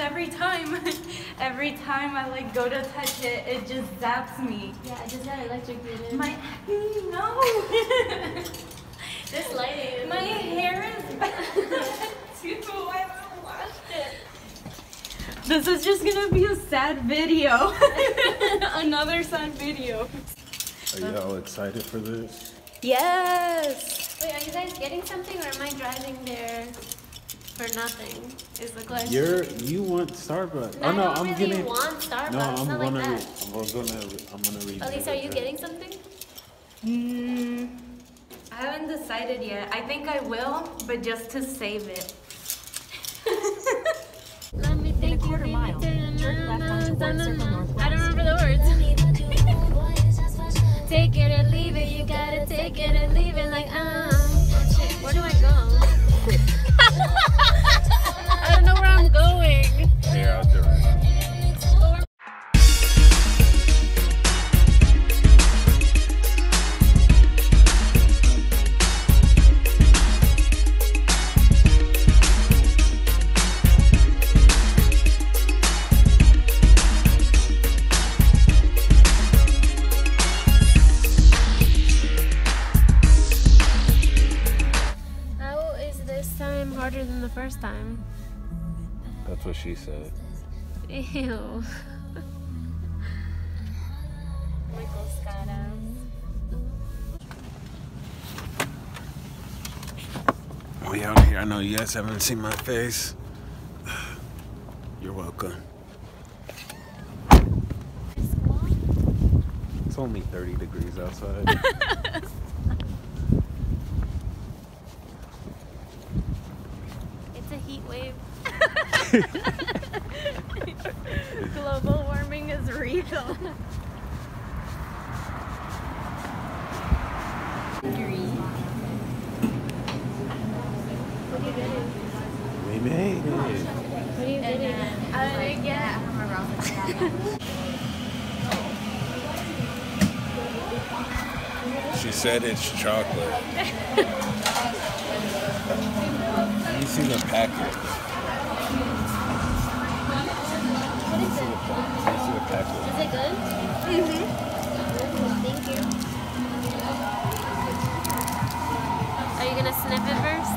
every time. every time I like go to touch it, it just zaps me. Yeah, I just got electrocuted. My no. this lighting. My hair is bad too. I haven't washed it. This is just gonna be a sad video. Another sad video. Are you all excited for this? Yes. Wait, are you guys getting something or am I driving there for nothing? Is the question. You're you want Starbucks? I oh no, don't I'm really getting. want Starbucks. no, I'm not gonna. like that. I'm gonna. I'm gonna read. Elise, are you getting something? Mm, I haven't decided yet. I think I will, but just to save it. Let me In a quarter mile, turn left onto Ward Circle Northwest. I don't remember the words. take it or leave it, you gotta take it and leave it. Like, um, where the first time? That's what she said. Ew. Michael Scott. We out here. I know you guys haven't seen my face. You're welcome. It's only 30 degrees outside. It's a heat wave. Global warming is real. What are you getting? we made it. What are you getting? I didn't get She said it's chocolate. Let me see the packet. Let me see the, let see the packet. Is it good? Mm-hmm. Thank you. Are you gonna sniff it first?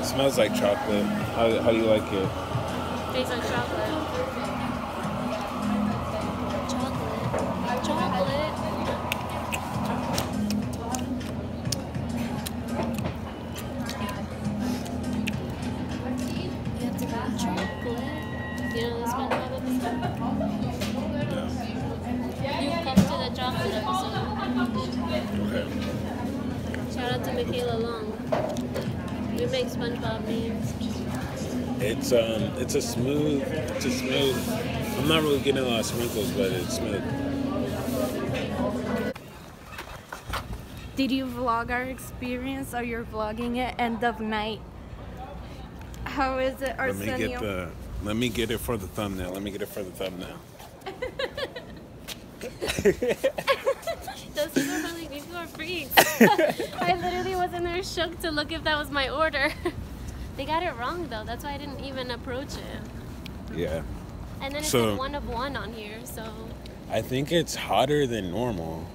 It smells like chocolate. How, how do you like it? Tastes like chocolate. Chocolate. To Michaela Long. We make SpongeBob memes. It's um, it's a smooth, it's a smooth. I'm not really getting a lot of sprinkles, but it's smooth. Did you vlog our experience or you're vlogging it end of night? How is it, Arsenio? Let me get the, let me get it for the thumbnail. Let me get it for the thumbnail. Those people are like, these people are freaks. I literally was in there shook to look if that was my order. they got it wrong though. That's why I didn't even approach it. Yeah. And then it's So- said one of one on here, so I think it's hotter than normal.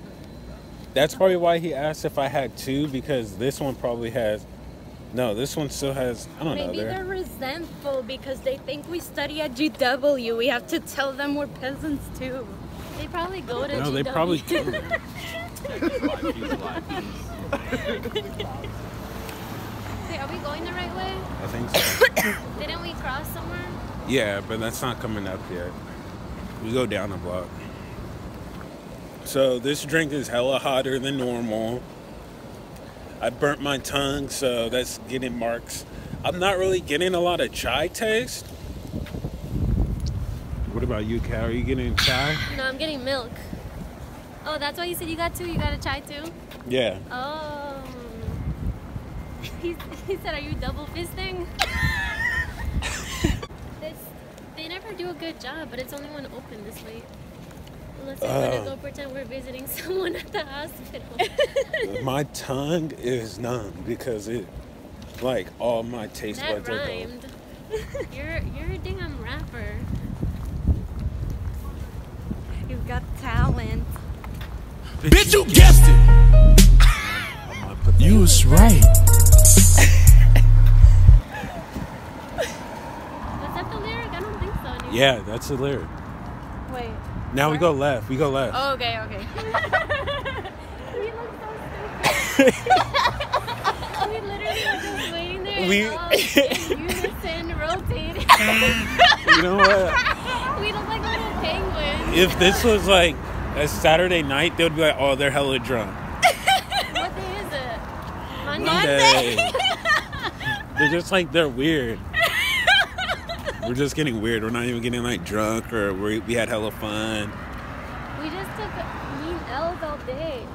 That's probably why he asked if I had two because this one probably has. No, this one still has. I don't know. Maybe There. they're resentful because they think we study at GW. We have to tell them we're peasants too. they probably go to No, they GW. probably do. Wait, are we going the right way? I think so. Didn't we cross somewhere? Yeah, but that's not coming up yet. We go down a block. So this drink is hella hotter than normal. I burnt my tongue, so that's getting marks. I'm not really getting a lot of chai taste. What about you, Cal? Are you getting chai? No, I'm getting milk. Oh, that's why you said you got two. You got a chai too. Yeah. Oh. He, he said, "Are you double fisting?" this, they never do a good job, but it's only when open this late. Unless they want Oh. to go pretend we're visiting someone at the hospital. my tongue is numb because it Like all my taste That buds are gone. rhymed. You're you're a damn rapper. You've got talent. Bitch, you guessed it. You was right. Was that the lyric? I don't think so. Anymore. Yeah, that's the lyric. Wait. Now we go left. We go left. Oh, okay, okay. You look so stupid. we literally were just waiting there We- and all in unison rotating. You know what? we look like little penguins. if this was like a Saturday night, they would be like, "Oh, they're hella drunk." What day is it? Monday. Monday. they're just like they're weird. We're just getting weird. We're not even getting like drunk or we we had hella fun. We just took mean L's all day.